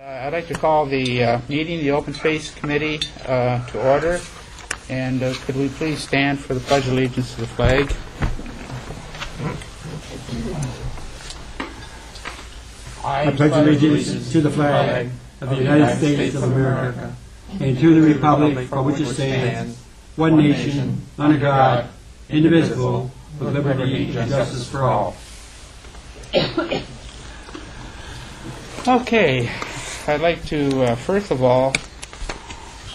Uh, I'd like to call the uh, meeting, the Open Space Committee, uh, to order, and uh, could we please stand for the Pledge of Allegiance to the flag? I pledge allegiance to the flag of the United States of America and to the republic for which it stands, one nation, under God, indivisible, with liberty and justice for all. Okay, I'd like to, uh, first of all,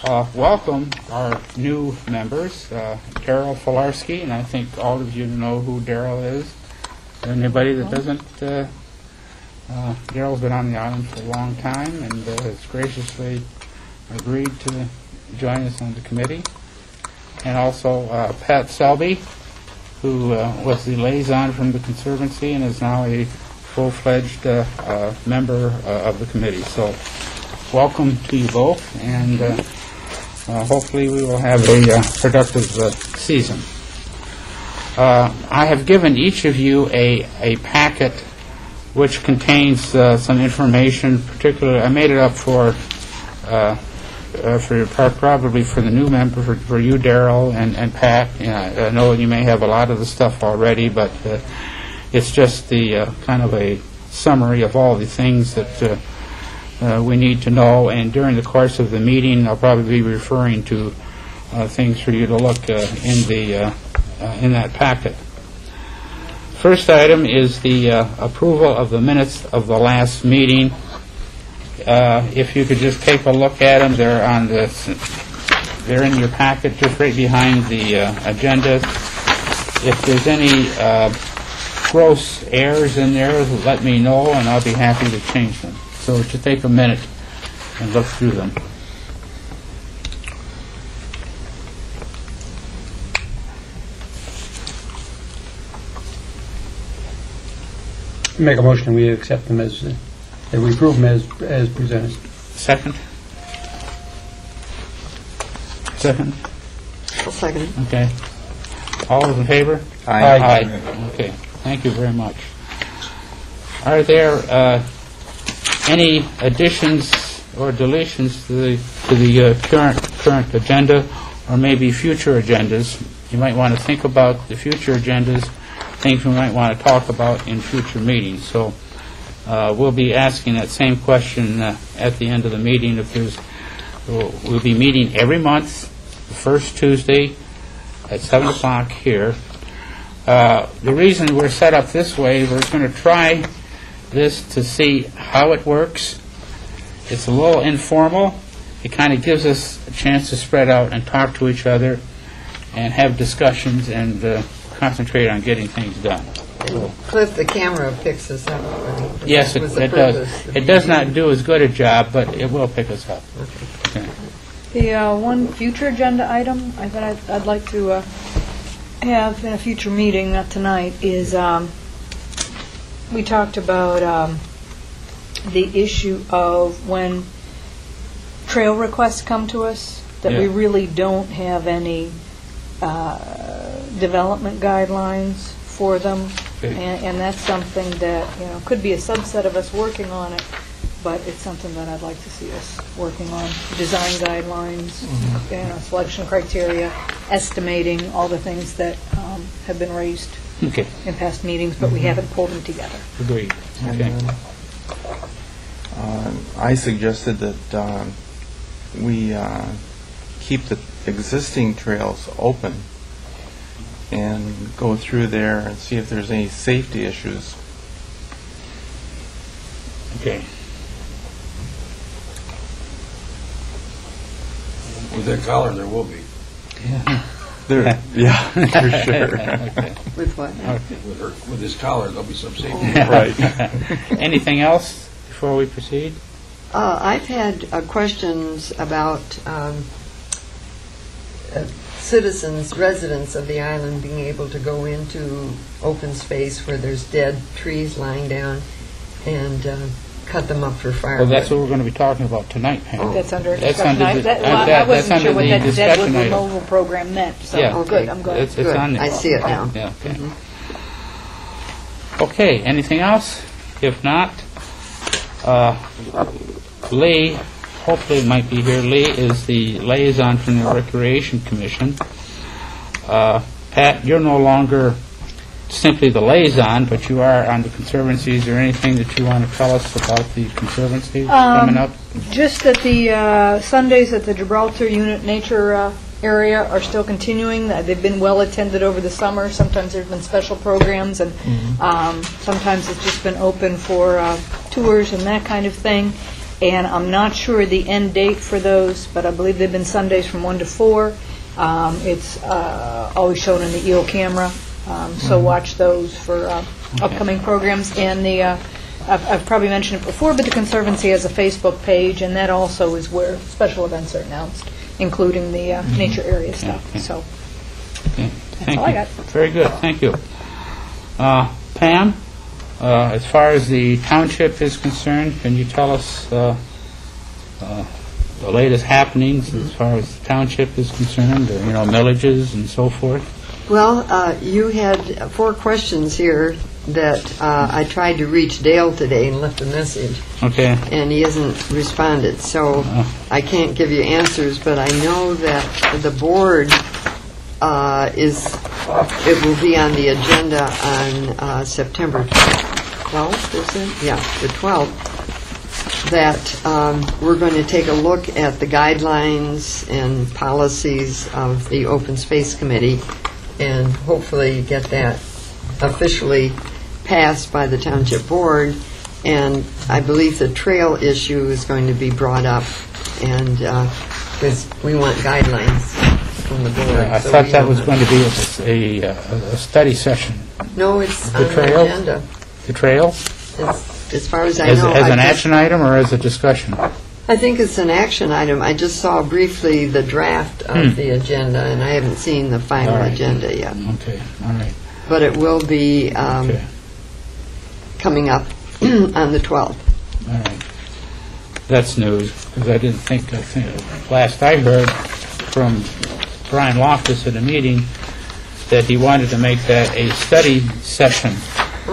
uh, welcome our new members, uh, Daryl Filarski, and I think all of you know who Daryl is. Anybody that doesn't, uh, uh, Daryl's been on the island for a long time and uh, has graciously agreed to join us on the committee. And also uh, Pat Selby, who uh, was the liaison from the Conservancy and is now a full-fledged uh, uh, member uh, of the committee. So welcome to you both, and uh, uh, hopefully we will have a uh, productive season. I have given each of you a a packet which contains some information, particularly, I made it up for, uh, for pro- probably for the new member, for for you, Daryl, and and Pat. Yeah, I know you may have a lot of the stuff already, but uh, it's just the, uh, kind of a summary of all the things that uh, uh, we need to know, and during the course of the meeting, I'll probably be referring to uh, things for you to look uh, in the, in that packet. First item is the approval of the minutes of the last meeting. If you could just take a look at them, they're on the, they're in your packet, just right behind the uh, agenda. If there's any uh, gross errors in there, let me know, and I'll be happy to change them. So to take a minute and look through them. Make a motion, we accept them as, uh, that we approve them as, as presented. Second? Second? I'll second it. Okay. All those in favor? Aye. Aye. Okay, thank you very much. Are there uh, any additions or deletions to the, to the uh, current, current agenda, or maybe future agendas? You might want to think about the future agendas, things we might want to talk about in future meetings. So uh, we'll be asking that same question uh, at the end of the meeting. If there's, we'll we'll be meeting every month, the first Tuesday at 7 o'clock here. Uh, The reason we're set up this way, we're going to try this to see how it works. It's a little informal. It kind of gives us a chance to spread out and talk to each other and have discussions and uh, concentrate on getting things done. Cliff, the camera picks us up. I mean, Yes, it it does. It does not do as good a job, but it will pick us up. Okay. The uh, one future agenda item I thought I'd- I'd like to uh, have in a future meeting, not tonight, is, um, we talked about um, the issue of when trail requests come to us, that we Yeah. really don't have any uh, development guidelines for them. Okay. And and that's something that, you know, could be a subset of us working on it, but it's something that I'd like to see us working on. Design guidelines, you know, selection criteria, estimating, all the things that um, have been raised Okay, in past meetings, but we haven't pulled them together. agreed. Okay. then, um, I suggested that um, we uh, keep the existing trails open and go through there and see if there's any safety issues. Okay. With that collar, there will be. There, yeah, for sure. Okay. With what? With her, with this collar, there'll be some safety. Right. Anything else before we proceed? Uh, I've had uh, questions about um, uh, citizens, residents of the island being able to go into open space where there's dead trees lying down and uh, cut them up for fire. Well, that's what we're going to be talking about tonight, Pam. That's under That's discussion. under I the- that- well, I that- wasn't sure under what the that deadwood discussion item. removal program meant, so, Yeah. oh, good, I'm glad. It's it's Good. on there. I see it now. Yeah, okay. Okay, anything else? If not, uh, Lee, hopefully might be here, Lee is the liaison from the Recreation Commission. Uh, Pat, you're no longer simply the liaison, but you are on the Conservancy. Is there anything that you want to tell us about the Conservancy coming up? Just that the uh, Sundays at the Gibraltar Unit Nature uh, Area are still continuing. Uh, They've been well-attended over the summer. Sometimes there's been special programs, and um, sometimes it's just been open for uh, tours and that kind of thing. And I'm not sure the end date for those, but I believe they've been Sundays from 1 to 4. Um, It's uh, always shown in the Ile Camera, um, so watch those for uh, upcoming programs. And the, uh, I've I've probably mentioned it before, but the Conservancy has a Facebook page, and that also is where special events are announced, including the uh, nature area stuff, so. Okay, Thank all I you. got. Very good, thank you. Uh, Pam, uh, as far as the township is concerned, can you tell us uh, uh, the latest happenings as far as the township is concerned, or, you know, millages and so forth? Well, uh, you had four questions here that uh, I tried to reach Dale today and left a message, Okay, and he hasn't responded, so I can't give you answers, but I know that the board uh, is, it will be on the agenda on uh, September 12th, is it? Yeah, the 12th, that um, we're going to take a look at the guidelines and policies of the Open Space Committee and hopefully get that officially passed by the Township Board. And I believe the trail issue is going to be brought up, and, uh, because we want guidelines from the board. I so thought we that was going to be a, a a study session. No, it's The on the trail? agenda. The trail, As as far as I as know. as I an just- action item or as a discussion? I think it's an action item. I just saw briefly the draft Hmm. of the agenda, and I haven't seen the final All right. agenda yet. Okay, all right, But it will be um, okay, coming up on the 12th. all right. That's news, because I didn't think, I think, last I heard from Brian Loftus at a meeting, that he wanted to make that a study session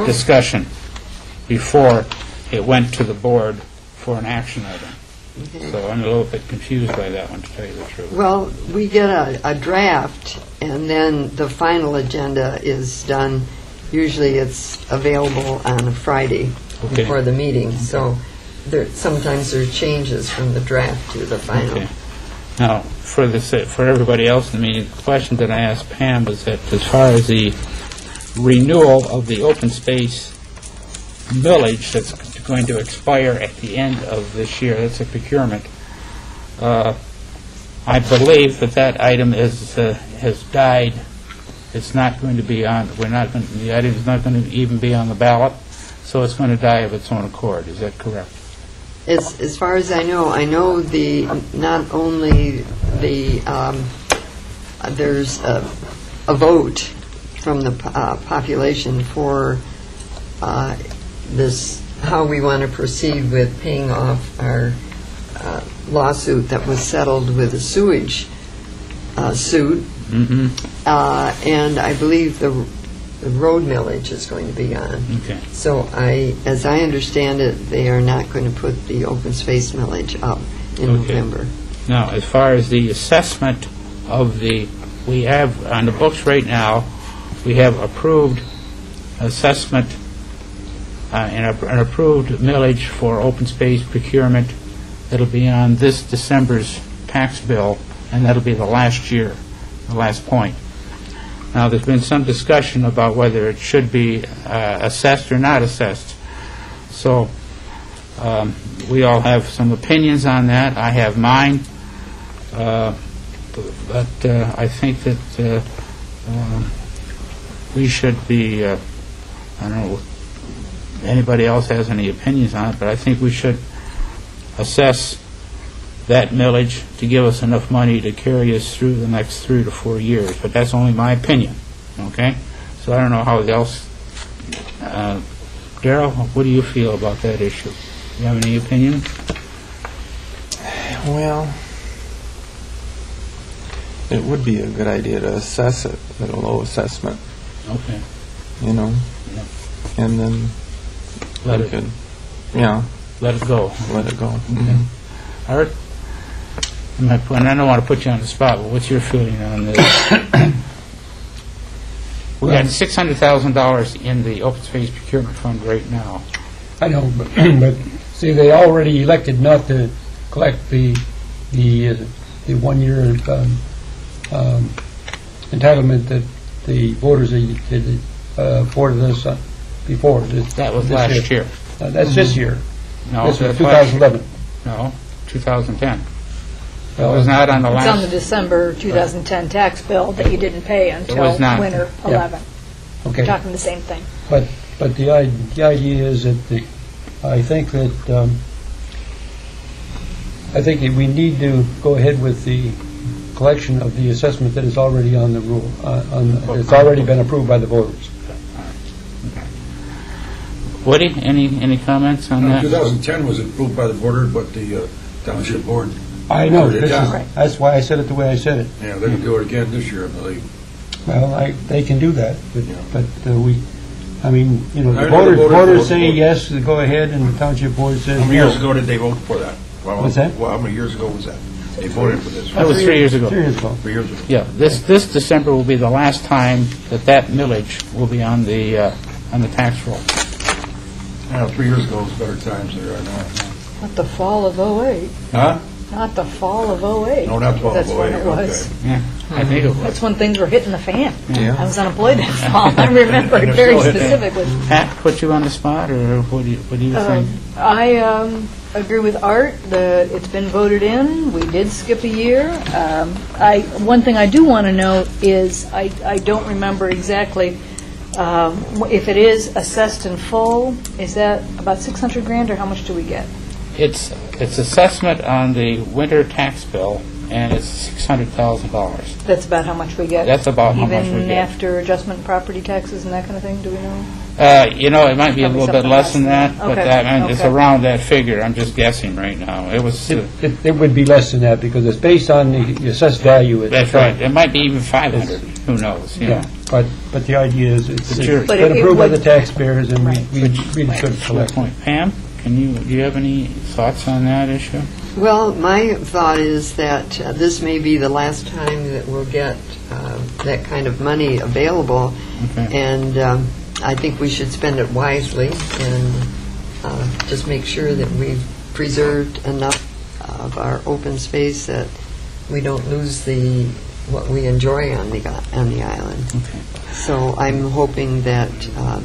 discussion before it went to the board for an action item. So I'm a little bit confused by that one, to tell you the truth. Well, we get a, a draft, and then the final agenda is done. Usually it's available on a Friday Okay. before the meeting, so there, sometimes there are changes from the draft to the final. Okay. Now, for the, for everybody else in the meeting, the question that I asked Pam was that as far as the renewal of the open space millage that's going to expire at the end of this year, that's a procurement, uh, I believe that that item is, uh, has died. It's not going to be on, we're not, going- the item is not going to even be on the ballot, so it's going to die of its own accord. Is that correct? As, as far as I know, I know the, not only the, um, there's a, a vote from the uh, population for uh, this, how we want to proceed with paying off our uh, lawsuit that was settled with a sewage uh, suit, Mm-hmm, uh, and I believe the, the road millage is going to be on. okay. So I, as I understand it, they are not going to put the open space millage up in Okay. November. Now, as far as the assessment of the, we have, on the books right now, we have approved assessment a- an approved millage for open space procurement that'll be on this December's tax bill, and that'll be the last year, the last point. Now, there's been some discussion about whether it should be uh, assessed or not assessed. So, um, we all have some opinions on that. I have mine. Uh, But uh, I think that uh, um, we should be, uh, I don't know anybody else has any opinions on it, but I think we should assess that millage to give us enough money to carry us through the next three to four years. But that's only my opinion, okay? So I don't know how else. uh, Darrell, what do you feel about that issue? You have any opinion? Well, it would be a good idea to assess it at a low assessment, Okay. you know? Yeah. And then Let it- could, yeah, let it go. let it go. Art? Am I- And I don't want to put you on the spot, but what's your feeling on this? We got $600,000 in the open space procurement fund right now. I know, but, but, see, they already elected not to collect the, the, uh, the one-year um, um, entitlement that the voters had had, uh, afforded us uh, before. this- That was this last year. Uh, That's this year. No, This was that's last year. 2011. No, 2010. It was not on the It's on the last, December 2010 tax bill that you didn't pay until was not. winter Yeah. 11. Okay. we're Talking the same thing. But, but the, i- the idea is that, the- I think that, um, I think that we need to go ahead with the collection of the assessment that is already on the rule, uh, on, it's already been approved by the voters. Woody, any, any comments on that? 2010 was approved by the board, but the uh, township board, I know, Put it this is, that's why I said it the way I said it. yeah, they're going to do it again this year, I believe. Well, I, they can do that, but, Yeah. but uh, we, I mean, you know, I the know the voters, voters voters vote say for it. yes, go ahead, and the township board says How many years no. ago did they vote for that? Well, What's that? Well, how many years ago was that? They voted for this, That was three years ago. Three years ago. three years ago. Yeah, this, this December will be the last time that that millage will be on the, uh, on the tax roll. Yeah, three years ago was better times there, I know. Not the fall of '08, Huh? not the fall of '08. No, not 12, That's when 08, it was. okay. Yeah, I think it was. That's when things were hitting the fan. Yeah. I was unemployed that fall. I remember it They're very still hitting. specifically. Pat, put you on the spot, or what do you, what do you Um, think? I um, agree with Art, that it's been voted in, we did skip a year. Um, I, one thing I do want to note is, I I don't remember exactly, um, if it is assessed in full, is that about 600 grand, or how much do we get? It's, it's assessment on the winter tax bill, and it's $600,000. That's about how much we get? That's about how much we get. Even get. after adjustment property taxes and that kind of thing, do we know? Uh, You know, it might be a Probably little bit something less than that, than but that. that, Okay, and it's okay. around that figure, I'm just guessing right now. It was, uh, It, it- it would be less than that, because it's based on the assessed value. at the that's time. right, it might be even 500, who knows, you know? Yeah, but, but the idea is, it's But it's you're- But been it- it approved by the would- taxpayers, and we Right. we really should Good collect. point. Pam, can you, do you have any thoughts on that issue? Well, my thought is that uh, this may be the last time that we'll get uh, that kind of money available, Okay. and um, I think we should spend it wisely and uh, just make sure that we've preserved enough of our open space that we don't lose the, what we enjoy on the, on the island. Okay. So I'm hoping that uh,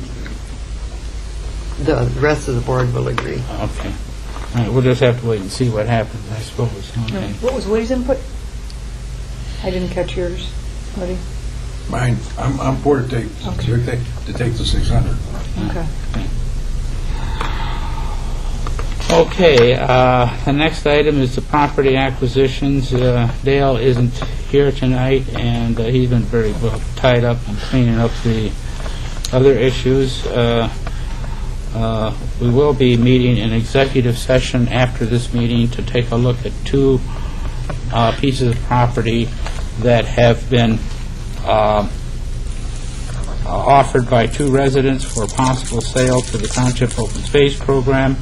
the rest of the board will agree. Okay. All right, we'll just have to wait and see what happens, I suppose. Okay. What was Woody's input? I didn't catch yours, Woody. Mine, I'm, I'm for to take, Okay. to take, to take the 600. Okay. Okay, uh, the next item is the property acquisitions. Uh, Dale isn't here tonight, and uh, he's been very well tied up in cleaning up the other issues. Uh, uh, We will be meeting in executive session after this meeting to take a look at two uh, pieces of property that have been uh, offered by two residents for possible sale to the Township Open Space Program.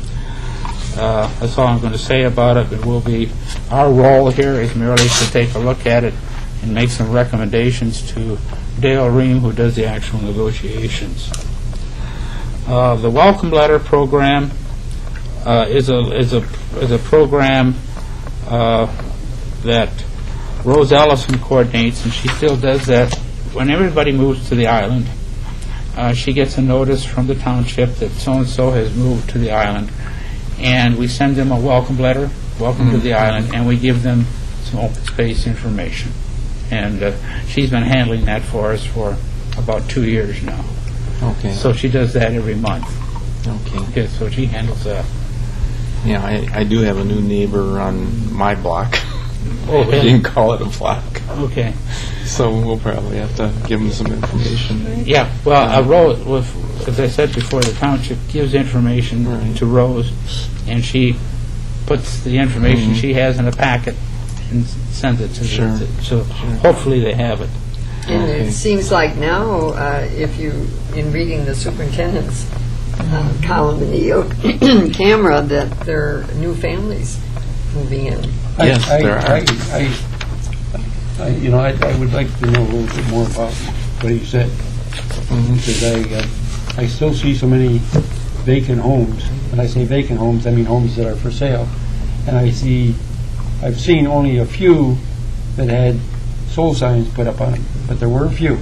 Uh, That's all I'm going to say about it. It will be, our role here is merely to take a look at it and make some recommendations to Dale Ream, who does the actual negotiations. Uh, The Welcome Letter Program uh, is a, is a, is a program uh, that Rose Ellison coordinates, and she still does that when everybody moves to the island. Uh, She gets a notice from the township that so-and-so has moved to the island, and we send them a welcome letter, welcome to the island, and we give them some open space information. And uh, she's been handling that for us for about two years now. Okay, So she does that every month. okay. Okay, so she handles that. Yeah, I, I do have a new neighbor on my block. Oh, We really? can call it a block. Okay. So we'll probably have to give him some information. Yeah, well, a Rose, with- as I said before, the township gives information Right. to Rose, and she puts the information Mhm. she has in a packet and s- sends it to Sure. the, so hopefully they have it. And Okay. it seems like now, uh, if you, in reading the superintendent's uh, column in the camera that there are new families moving in. I- Yes, I- there are. I, I, I- you know, I, I would like to know a little bit more about what he said, because I, uh, I still see so many vacant homes. When I say vacant homes, I mean homes that are for sale. And I see, I've seen only a few that had sold signs put up on them, but there were a few.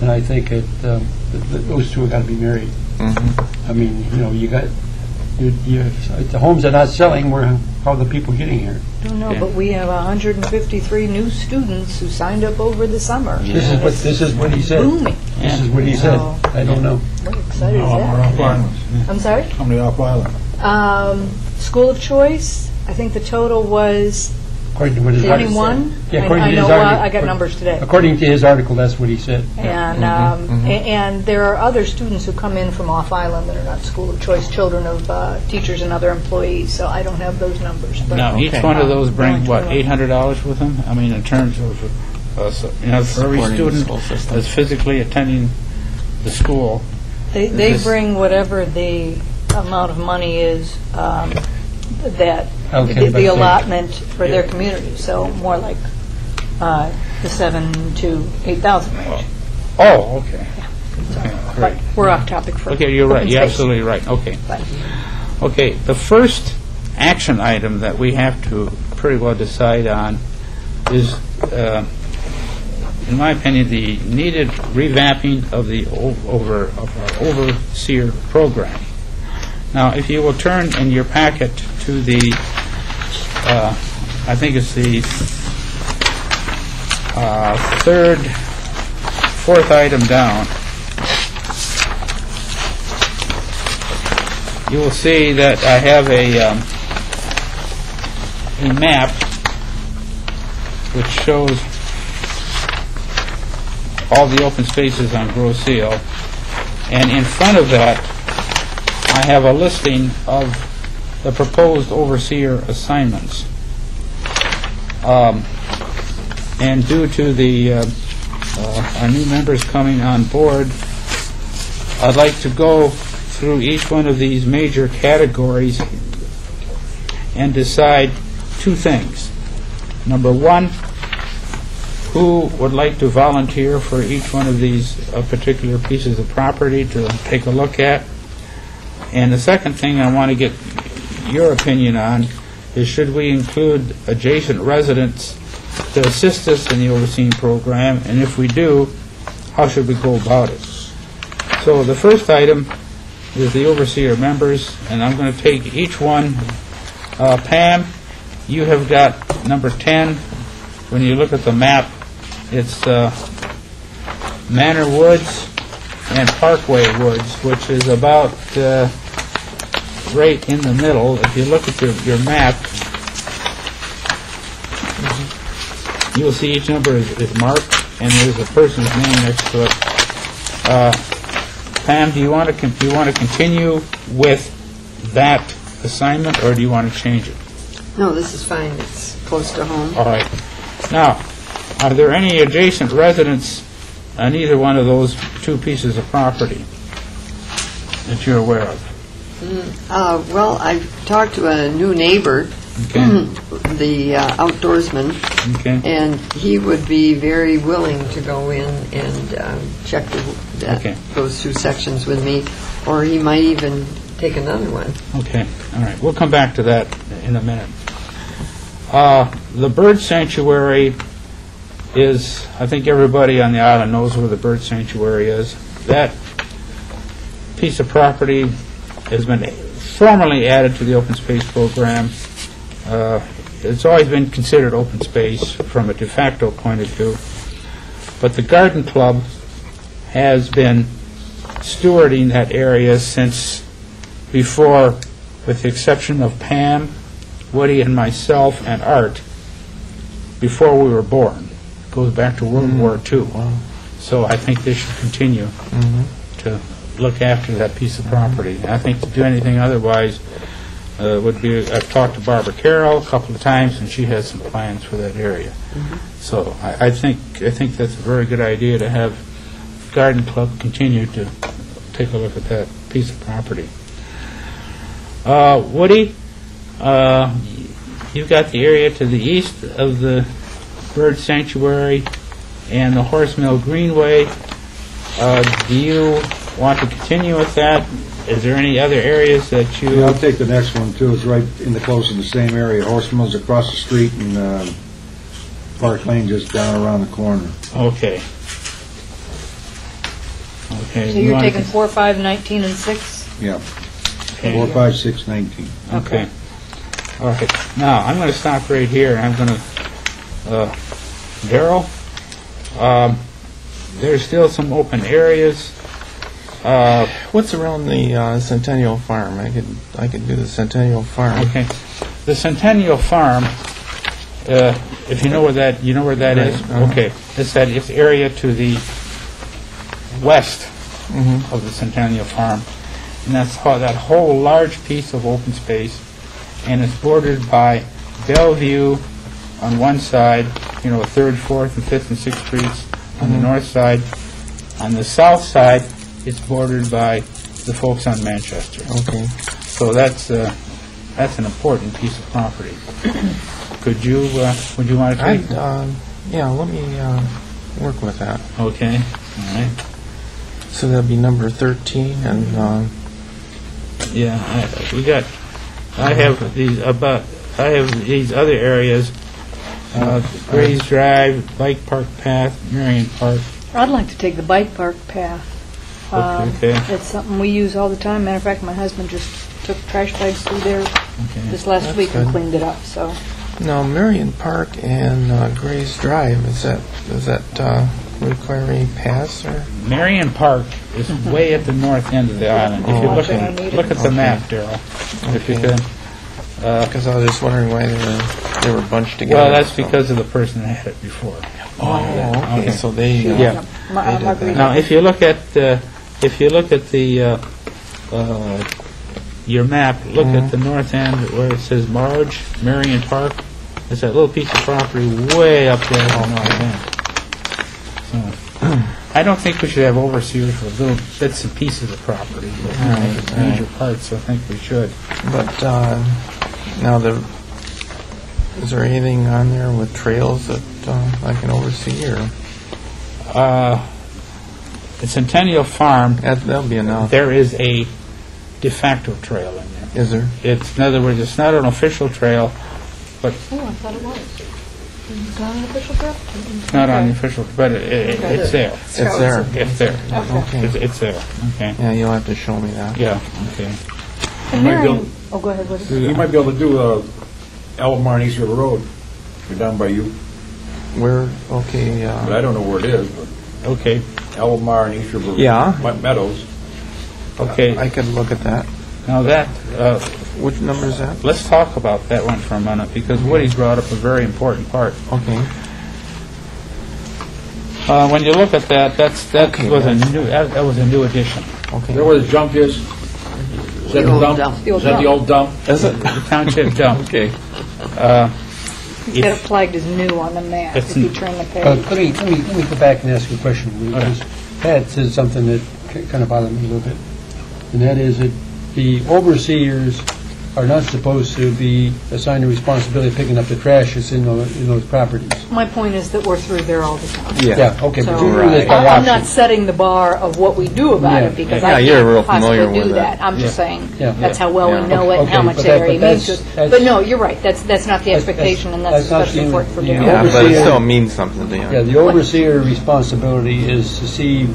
And I think it, um, th- th- those two have got to be married. Mhm. I mean, you know, you got, you, you, the homes are not selling, where, how are the people getting here? Don't know, Yeah. but we have 153 new students who signed up over the summer. This is what, this is what he said. Booming. This is what he said. Oh. I don't know. What excited is How many off that? I'm sorry? How many off island? Um, School of choice, I think the total was According to what his article 21? Yeah, I- according I to his know, uh, article- I got numbers today. According to his article, that's what he said. And, um, a- and there are other students who come in from off-island that are not school of choice, children of uh, teachers and other employees, so I don't have those numbers. but- Now, each one of those bring, what, $800 with them? I mean, in terms of, uh, so- you know, for every Supporting the student school system. that's physically attending the school, They, they This- bring whatever the amount of money is um, that, Allocated the the allotment for their community, so more like uh, the seven to 8,000 range. oh, okay. Okay, But great. we're off topic for Okay, you're right, open you're space. absolutely right, okay. But- Okay, the first action item that we have to pretty well decide on is, uh, in my opinion, the needed revamping of the o- over, of our overseer program. Now, if you will turn in your packet to the, uh, I think it's the uh, third, fourth item down, you will see that I have a, um, a map which shows all the open spaces on Grosse. And in front of that, I have a listing of the proposed overseer assignments. Um, And due to the, uh, uh, our new members coming on board, I'd like to go through each one of these major categories and decide two things. Number one, who would like to volunteer for each one of these uh, particular pieces of property to take a look at? And the second thing I want to get your opinion on is should we include adjacent residents to assist us in the overseeing program? And if we do, how should we go about it? So the first item is the overseer members, and I'm going to take each one. Uh, Pam, you have got number 10. When you look at the map, it's uh, Manor Woods and Parkway Woods, which is about uh, right in the middle. If you look at your your map, you'll see each number is is marked, and there's a person's name next to it. Uh, Pam, do you want to, do you want to continue with that assignment, or do you want to change it? No, this is fine, it's close to home. All right. Now, are there any adjacent residents on either one of those two pieces of property that you're aware of? Uh, Well, I talked to a new neighbor, Okay, the uh, outdoorsman, okay, and he would be very willing to go in and um, check the- Okay. that, those two sections with me, or he might even take another one. okay, all right. We'll come back to that in a minute. Uh, The bird sanctuary is, I think everybody on the island knows where the bird sanctuary is. That piece of property has been formally added to the open space program. Uh, It's always been considered open space from a de facto point of view, but the garden club has been stewarding that area since before, with the exception of Pam, Woody, and myself, and Art, before we were born. Goes back to World War II. So I think this should continue to look after that piece of property. I think to do anything otherwise uh, would be, I've talked to Barbara Carroll a couple of times, and she has some plans for that area. So I I think, I think that's a very good idea to have Garden Club continue to take a look at that piece of property. Uh, Woody, uh, you've got the area to the east of the bird sanctuary and the Horse Mill Greenway. Uh, Do you want to continue with that? Is there any other areas that you... Yeah, I'll take the next one, too. It's right in the close to the same area. Horse Mill's across the street, and um, Park Lane just down around the corner. Okay. Okay. So you you're wanna taking con- four, five, 19, and 6? Yeah, okay. four, five, six, nineteen. Okay. All right. Now, I'm going to stop right here, I'm going to, uh, Darrell, um, there's still some open areas. Uh, What's around the uh, Centennial Farm? I could, I could do the Centennial Farm. Okay. The Centennial Farm, uh, if you know where that, you know where that is? Right, uh-huh. Okay. It's that, it's area to the west Mhm. of the Centennial Farm. And that's how, that whole large piece of open space, and it's bordered by Bellevue on one side, you know, Third, Fourth, and Fifth and Sixth Streets on the north side. On the south side, it's bordered by the folks on Manchester. Okay. So that's, uh, that's an important piece of property. Could you, uh, would you want to take? I'd, um, yeah, let me uh, work with that. Okay, all right. So that'd be number 13, and um, Yeah, I- we got, I have these about, I have these other areas, uh, Grays Drive, Bike Park Path, Marion Park. I'd like to take the bike park path. Um, Okay. It's something we use all the time. Matter of fact, my husband just took trash bags through there Okay. this last That's week and good. cleaned it up, so. now Marion Park and uh, Grays Drive, is that, does that uh, require any pass or? Marion Park is way at the north end of the island. If you Oh. look at, look at the Okay. map, Darrell, if you Okay. could. Uh, Because I was just wondering why they were, they were bunched together. Well, that's so- because of the person that had it before. Oh, Okay. okay, so they, uh, Yeah. Ma- They did Marguerite- Now, if you look at, uh, if you look at the, uh, uh, your map, look Mm-hmm. at the north end where it says Marge, Marion Park, there's that little piece of property way up there on the north end. So, I don't think we should have overseers for little bits and pieces of property, but know, Right, the major right. parts, I think we should. But uh, now the, is there anything on there with trails that uh, I can oversee, or Uh, the Centennial Farm, that- that'll be enough? there is a de facto trail in there. Is there? It's, in other words, it's not an official trail, Oh, I thought it was. Is it on an official trip? It's not on the official, but it- it- it's there. It's there. It's there. Okay. It's it's there, okay. Yeah, you'll have to show me that. Yeah, okay. And Might be able- oh, go ahead, Woody. You might be able to do uh, Albemarle and East River Road. You're down by you, Where, okay, but I uh, don't know where it is, but Okay, Albemarle and East River Yeah. Me- Meadows. okay. I could look at that. Now that, uh, Which number is that? let's talk about that one for a minute, because Woody's brought up a very important part. Okay. Uh, When you look at that, that's, that Okay, was a new, that that was a new addition. Is that Okay. where the junk is? Is that The the old dump? dump. Is that the old dump? Is it? The township dump. Okay. He's it if- flagged as new on the map, if you turn the Uh, page. Let me, let me, let me go back and ask you a question. because Pat said something that kind of bothered me a little bit, and that is that the overseers are not supposed to be assigned the responsibility of picking up the trash that's in those, in those properties. My point is that we're through there all the time. Yeah, okay, but So, you do I- I'm not setting the bar of what we do about Yeah. it, because Yeah, I you're real can't possibly familiar do with that. that. I'm just saying, Yeah. that's how well Yeah. we know it and how Okay, much but that that- area but means to us. that's- But no, you're right, that's, that's not the That's- expectation, and that's that's not especially the- important for the- Darrell. Yeah, but it Overseer- still means something to you. Yeah, the overseer responsibility is to see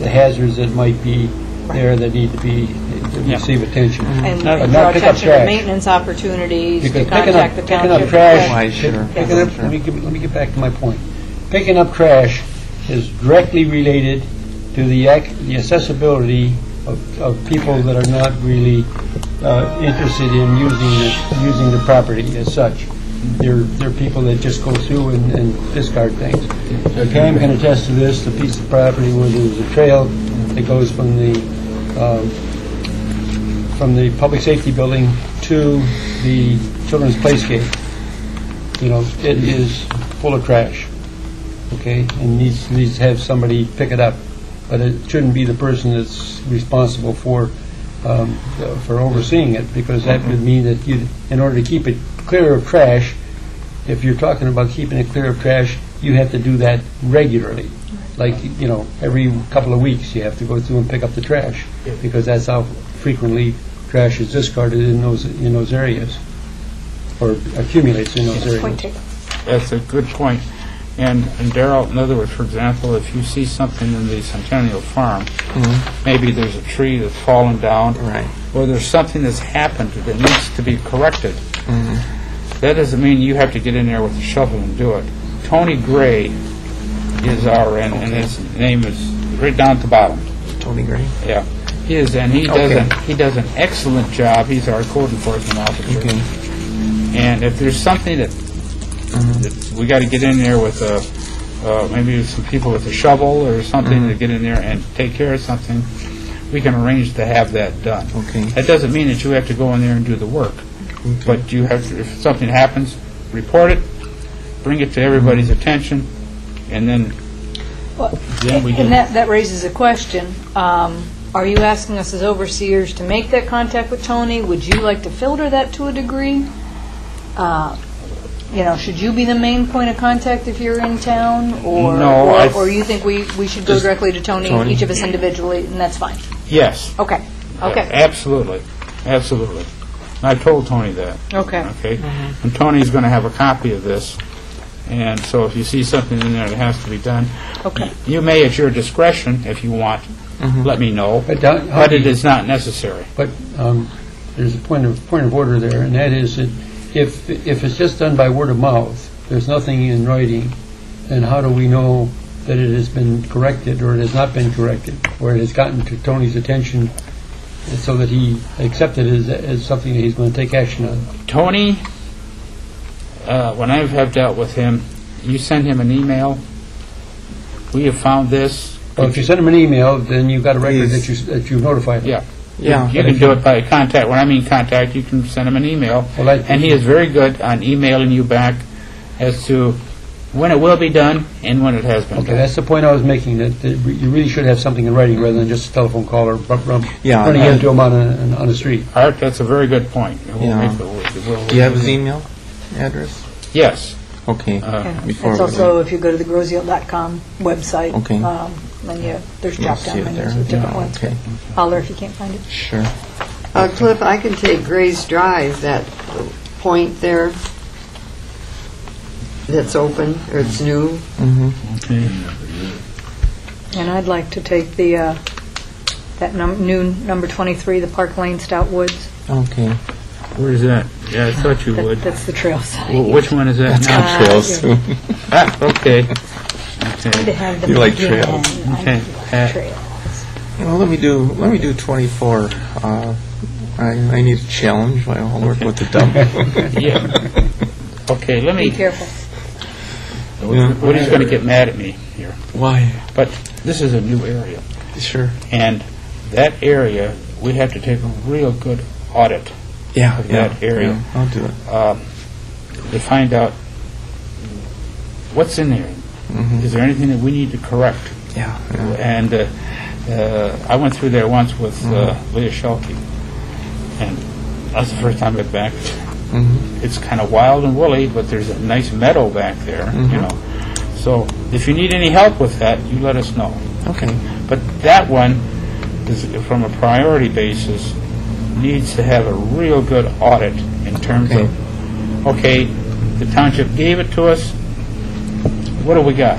the hazards that might be there that need to be, to Yeah. receive attention. And Not- not draw pick up attention to trash. maintenance opportunities, to Because picking up, contact the picking township. up trash. Why, sure. Picking up, let me, give- let me get back to my point. Picking up trash is directly related to the ac the accessibility of, of people that are not really, uh, interested in using the, using the property as such. They're, they're people that just go through and, and discard things. Pam can attest to this, the piece of property where there's a trail that goes from the, um, from the public safety building to the children's playscape you know, it is full of trash, okay, and needs, needs to have somebody pick it up. but it shouldn't be the person that's responsible for, um, for overseeing it, because that would mean that you, in order to keep it clear of trash, if you're talking about keeping it clear of trash, you have to do that regularly. Like, you know, every couple of weeks, you have to go through and pick up the trash, because that's how frequently trash is discarded in those, in those areas, or accumulates in those areas. Point. That's a good point. And, and Darrell, in other words, for example, if you see something in the Centennial Farm, mm-hmm. maybe there's a tree that's fallen down, Right. or there's something that's happened that needs to be corrected, mm-hmm. that doesn't mean you have to get in there with a shovel and do it. Tony Gray is our, and and his name is right down at the bottom. Tony Gray? Yeah. He is, and he does, Okay. an he does an excellent job. He's our code enforcement officer. Okay. And if there's something that, that we got to get in there with a, uh, maybe some people with a shovel or something to get in there and take care of something, we can arrange to have that done. Okay. That doesn't mean that you have to go in there and do the work, but you have, to- if something happens, report it, bring it to everybody's attention, and then, Well, then we And that, that raises a question. Um, Are you asking us as overseers to make that contact with Tony? Would you like to filter that to a degree? Uh, You know, should you be the main point of contact if you're in town? Or No, or- I- Or you think we, we should go Just directly to Tony, Tony. each of us individually, and that's fine? yes. Okay, okay, Absolutely, absolutely. I told Tony that. okay. okay? And Tony's going to have a copy of this, and so if you see something in there that has to be done, Okay. you may, at your discretion, if you want, let me know, But how- how but it is not necessary. But um, there's a point of, point of order there, and that is that if, if it's just done by word of mouth, there's nothing in writing, then how do we know that it has been corrected, or it has not been corrected, or it has gotten to Tony's attention so that he accepted it as, as something that he's going to take action on? Tony, uh, when I have dealt with him, you send him an email, we have found this. Well, if you send him an email, then you've got a record that you, that you've notified him. Yeah. Yeah. You can do it by contact. When I mean contact, you can send him an email. Well, I- And he is very good on emailing you back as to when it will be done and when it has been Okay, done. that's the point I was making, that that you really should have something in writing rather than just a telephone call or ru- ru- Yeah, running I- into him on a, on the street. Art, that's a very good point. We'll Yeah. make it- we'll- Do you have his email address? Yes. Okay. Uh, And Before It's we also, if you go to the grosseile.com website. Okay. um, Then you, there's You'll drop-down it menus there. with different Yeah, ones. okay. Holler if you can't find it. Sure. Uh, Cliff, I can take Gray's Drive, that point there that's open, or it's new. Mm-hmm. Okay. And I'd like to take the, uh, that num- new number 23, the Park Lane Stout Woods. Okay. Where is that? Yeah, I thought you That- would. That's the trail side. Wh- Which one is that That's now? on trails yeah. Ah, okay. To have them You like again. trails. I Okay. like Uh, trails. Well, let me do, let me do 24. Uh, I, I need a challenge. I'll work with the dump. Yeah. Okay, let me Be me, careful. Woody's going to get mad at me here, Why? but this is a new area. Sure. And that area, we have to take a real good audit Yeah. Of yeah, that area. yeah, I'll do it. um, to find out what's in there. Mhm. Is there anything that we need to correct? Yeah. yeah. And uh, uh, I went through there once with uh, Leah Shelke, and that's the first time I've been back. Mhm. It's kind of wild and woolly, but there's a nice meadow back there, you know. So if you need any help with that, you let us know. Okay. But that one, is from a priority basis, needs to have a real good audit in terms Okay. of, okay, the township gave it to us, what do we got?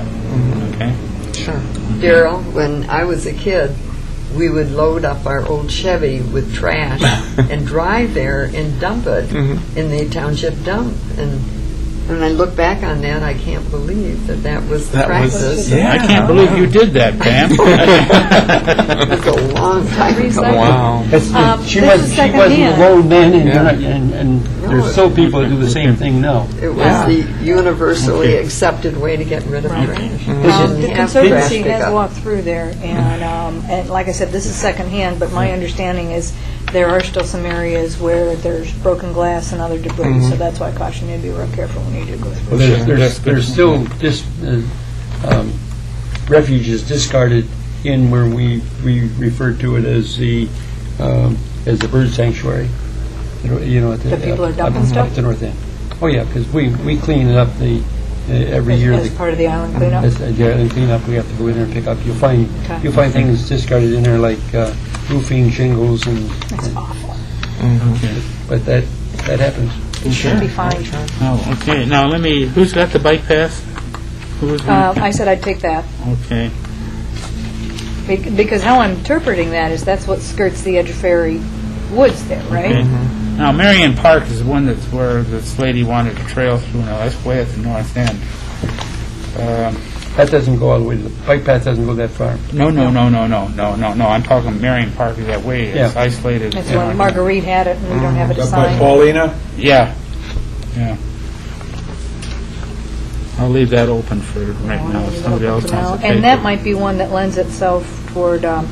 Okay? Sure. Daryl, when I was a kid, we would load up our old Chevy with trash and drive there and dump it Mhm. in the township dump. And when I look back on that, I can't believe that that was the That was- practice. yeah. I can't believe you did that, Pam. It was a long time ago. Wow. That's- Um, She this was, is she second wasn't hand. alone then, and, Yeah. you're not- and, and there's still people that do the same thing now. It was Yeah. the universally Okay. accepted way to get rid of Right. trash. Mhm. Um, The didn't Conservancy has walked through there, and, um, and like I said, this is secondhand, but my understanding is there are still some areas where there's broken glass and other debris, so that's why I caution you to be real careful when you do go Well, through. There's, there's, there's still dis, uh, um, refuge is discarded in where we, we refer to it as the, um, as the bird sanctuary. You know, You know, at the... The people are up- dumping up stuff? At the north end. Oh, yeah, because we, we clean it up the, uh, every As- year. As the- part of the island cleanup? As, uh, yeah, and clean up, we have to go in there and pick up. You'll find, Okay. you'll find things discarded in there like uh, roofing, shingles, and, That's awful. but that, that happens. It should be fine. Oh, okay, now let me, who's got the bike path? Who was Uh. I said I'd take that, Okay, Be- because how I'm interpreting that is that's what skirts the edge of Ferry Woods there, okay. right? Now, Marion Park is the one that's where this lady wanted to trail through, now that's way at the north end. Um, That doesn't go all the way to, the bike path doesn't go that far. No, no, no, no, no, no, no, no, I'm talking Marion Park is that way, it's Yeah. isolated. That's when Marguerite had it, and we don't have it Is that by assigned. Paulina? Yeah, yeah. I'll leave that open for right now, if somebody else wants to take it. And that might be one that lends itself toward um,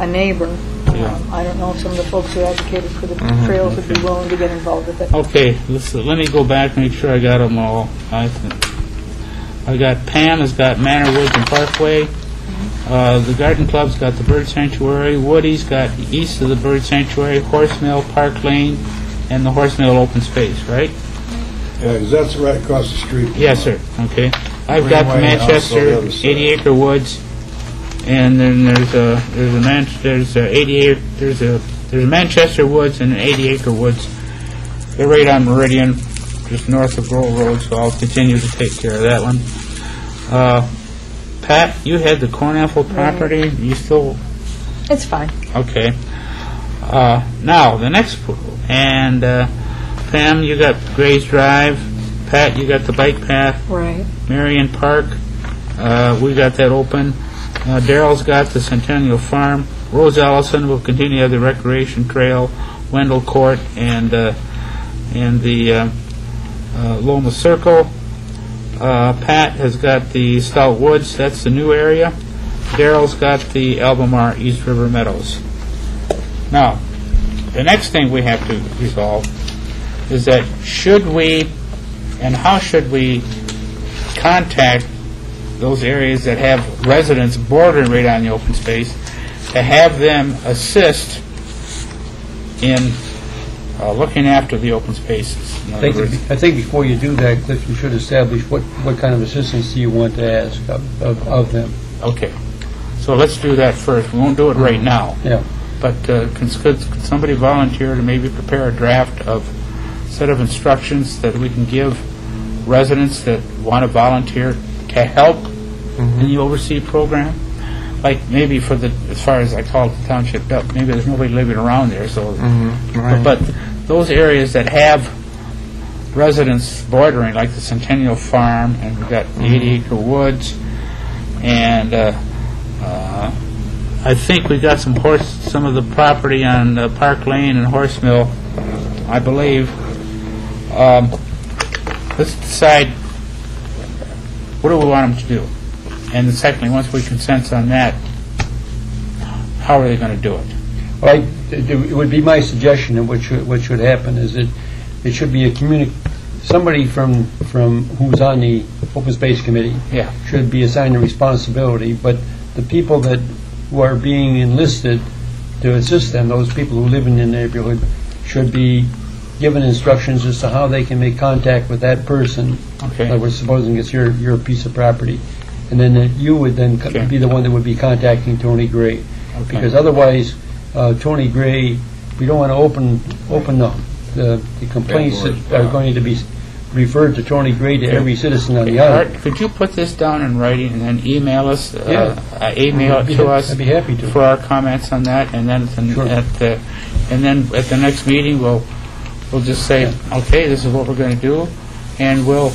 a neighbor. Yeah. Um, I don't know if some of the folks who advocated for the trails would be willing to get involved with it. Okay, let's, let me go back, make sure I got them all. I think, I got, Pam has got Manor Woods and Parkway. Uh, the Garden Club's got the Bird Sanctuary. Woody's got east of the Bird Sanctuary, Horse Mill, Park Lane, and the Horse Mill Open Space, right? Yeah, 'cause that's right across the street. Yes, sir, okay. I've got the Greenway House on the Manchester, other side. 80 acre woods, and then there's a, there's a Man, there's a 80 acre, there's a, there's a Manchester Woods and an 80 acre woods. They're right on Meridian, just north of Roll Road, so I'll continue to take care of that one. Uh, Pat, you had the Cornapple property, you still, It's fine. okay. Uh, now, the next, po- and, uh, Pam, you got Grays Drive, Pat, you got the bike path, Right. Marion Park, uh, we got that open. Uh, Daryl's got the Centennial Farm. Rose Ellison will continue to have the Recreation Trail, Wendell Court, and, uh, and the uh, uh, Loma Circle. Uh, Pat has got the Stout Woods, that's the new area. Daryl's got the Albemarle East River Meadows. Now, the next thing we have to resolve is that should we, and how should we contact those areas that have residents bordering right on the open space, to have them assist in uh, looking after the open spaces. In I other think, words, I think before you do that, Cliff, you should establish what, what kind of assistance do you want to ask of, of- of them. Okay, so let's do that first. We won't do it right now. Yeah. But uh, can could could somebody volunteer to maybe prepare a draft of set of instructions that we can give residents that want to volunteer to help in the oversee program? Like maybe for the, as far as I call it the township, belt, maybe there's nobody living around there, so. right. But those areas that have residents bordering, like the Centennial Farm, and we've got the 80 acre woods, and uh, uh, I think we've got some horse, some of the property on uh, Park Lane and Horse Mill, I believe. Um, Let's decide, what do we want them to do? And then secondly, once we consensus on that, how are they going to do it? Well, I- it would be my suggestion that what should, what should happen is that it should be a communi, somebody from, from, who's on the Open Space Committee Yeah. should be assigned a responsibility, but the people that, who are being enlisted to assist them, those people who live in the neighborhood, should be given instructions as to how they can make contact with that person. Okay. Other words, supposing it's your, your piece of property. And then that you would then co- be the one that would be contacting Tony Gray. Because otherwise, uh, Tony Gray, we don't want to open, open the, the the complaints that are going to be referred to Tony Gray to every citizen on the Art, island. could you put this down in writing and then email us? uh, Yeah. uh, Email I'd be it to us? I'd be happy to. For our comments on that, and then at the- Sure. at the, and then at the next meeting, we'll, we'll just say, okay, this is what we're going to do, and we'll,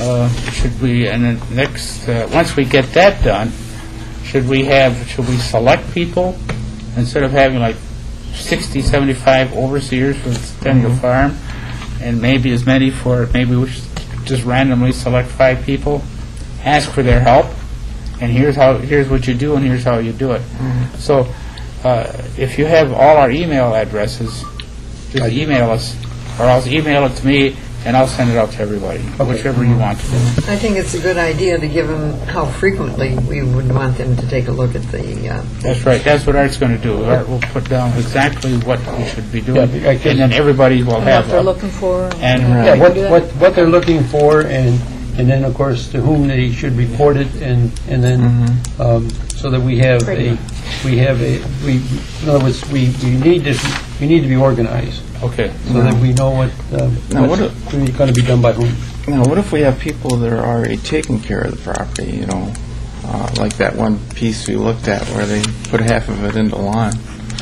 uh, should we, and then next, uh, once we get that done, should we have, should we select people, instead of having like 60, 75 overseers for the Centennial Mm-hmm. Farm, and maybe as many for, maybe we should just randomly select five people, ask for their help, and here's how, here's what you do, and here's how you do it. So, uh, if you have all our email addresses, just email us, or else email it to me, and I'll send it out to everybody, whichever you want to do. I think it's a good idea to give them how frequently we would want them to take a look at the, uh, That's right, that's what Art's going to do. Art will put down exactly what we should be doing, Yeah, I guess- and then everybody will And have what they're a... looking for. And- Yeah, we what, can do that. what, what they're looking for, and, and then, of course, to whom they should report it, and, and then, um, so that we have a, Great. We have a, we, in other words, we, we need to, we need to be organized, Okay, so that we know what, um, Now, what what's going to be done by whom. Now, what if we have people that are already taking care of the property, you know, uh, like that one piece we looked at where they put half of it into lawn?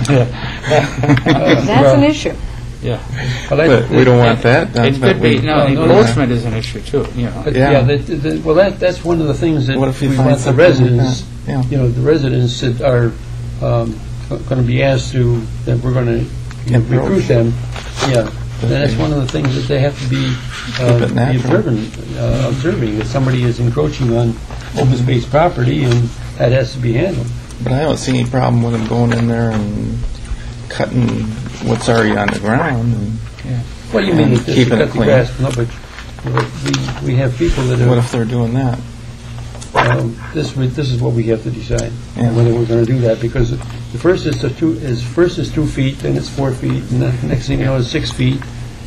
That's an issue. Yeah. Well, that- But we don't want that done. It but could be, we- no, no, no. encroachment is an issue too, you know. But, Yeah. yeah, that- that- well, that, that's one of the things that What if we we find want the something like residents, that? Yeah. you know, the residents that are going to be asked to, that we're going to recruit them, yeah, then that's one of the things that they have to be uh, Keep it be natural. observing, uh, observing, that somebody is encroaching on open space property, and that has to be handled. But I don't see any problem with them going in there and cutting what's already on the ground. and What do you mean, And that this keeping cut it the clean. grass? No, but but we, we have people that What are, if they're doing that? um, this, we- this is what we have to decide, Yeah. whether we're going to do that, because the first is the two, is, first is two feet, then it's four feet, and the next thing you know is six feet.